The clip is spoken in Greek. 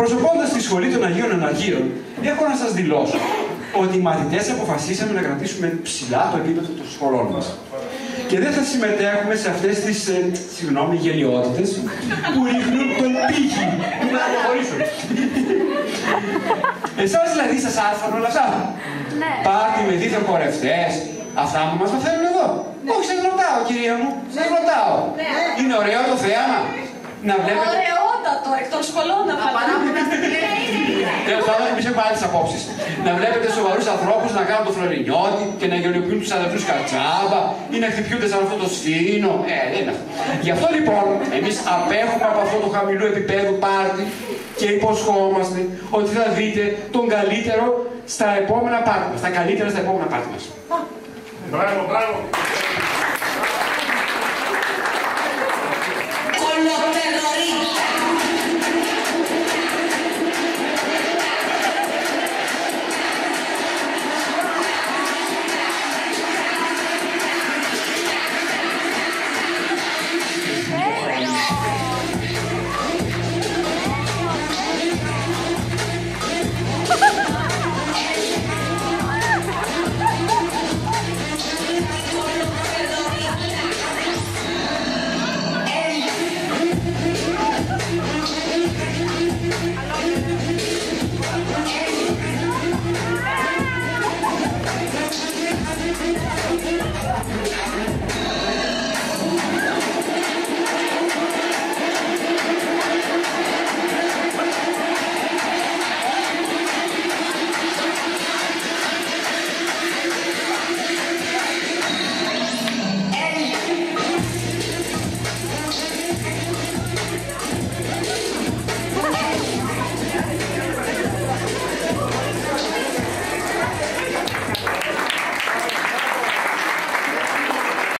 Προσωπώντας τη σχολή των Αγίων Αναργίων, έχω να σας δηλώσω ότι οι μαθητές αποφασίσαμε να κρατήσουμε ψηλά το επίπεδο των σχολών μας. Και δεν θα συμμετέχουμε σε αυτές τις, ε, συγγνώμη, γελιότητες που ρίχνουν τον πύχη. Που να αποχωρήσουν. Εσάς δηλαδή σας άρθρον όλα αυτά; Ναι. Πάρτι με δίθεν χορευτές. Αυτά που μας μαθαίνουν εδώ. Όχι, σας ρωτάω, κυρία μου. Σας ρωτάω. Είναι ωραίο το θέαμα. Να βλέπετε. Ωραιότατο, εκ των σχολών να Τέλο πάντων, εμεί έχουμε άλλε απόψεις. Να βλέπετε σοβαρούς ανθρώπους να κάνουν το φλωρινιώτη και να γελιοποιούν τους αδερφούς καρτσάμπα ή να χτυπιούνται σαν αυτό το σφήνο. Ε, δεν είναι αυτό. Γι' αυτό λοιπόν εμείς απέχουμε από αυτό το χαμηλό επίπεδο πάρτι και υποσχόμαστε ότι θα δείτε τον καλύτερο στα επόμενα πάρτι μας. Τα καλύτερα στα επόμενα πάρτι μας. Μπράβο, μπράβο.